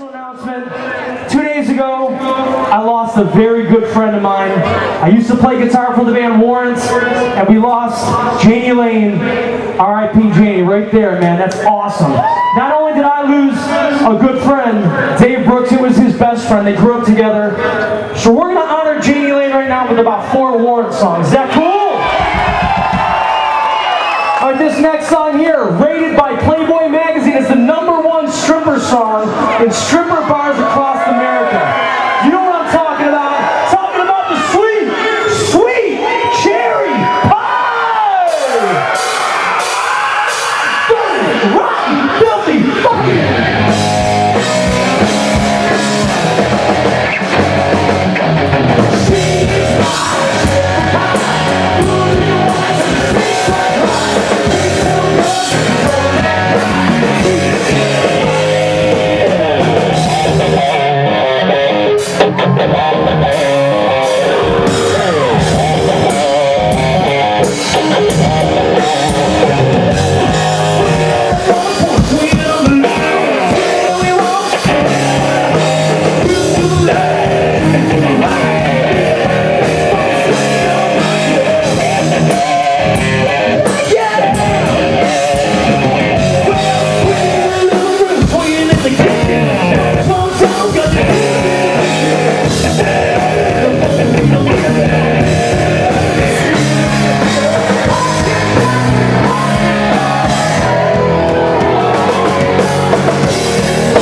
Announcement. Two days ago, I lost a very good friend of mine. I used to play guitar for the band Warrants, and we lost Jani Lane, R.I.P. Jani, right there, man. That's awesome. Not only did I lose a good friend, Dave Brooks, who was his best friend. They grew up together. Song stripper bars across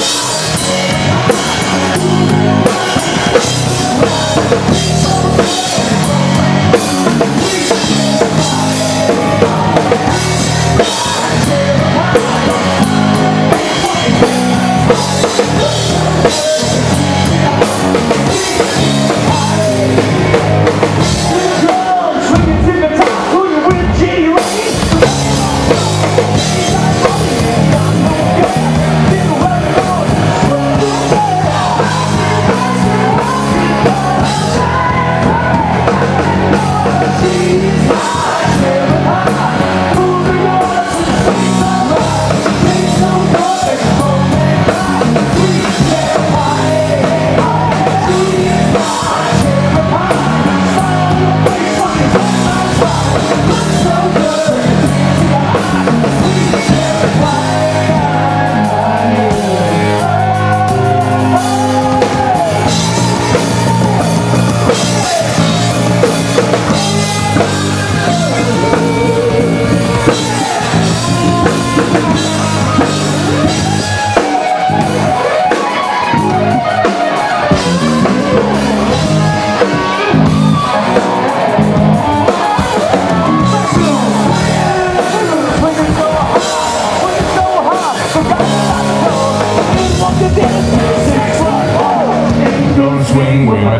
Yes.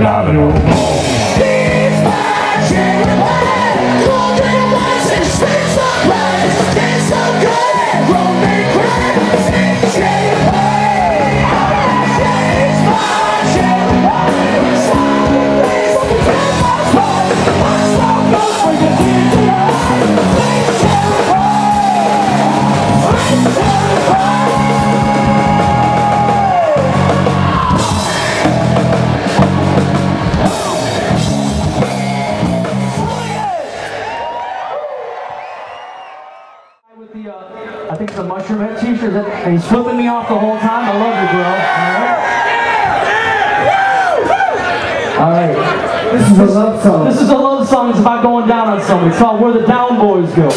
cadáver. That- and he's flipping me off the whole time. I love you, bro. All right. All right. This is a love song. This is a love song. It's about going down on somebody. It's called Where the Down Boys Go.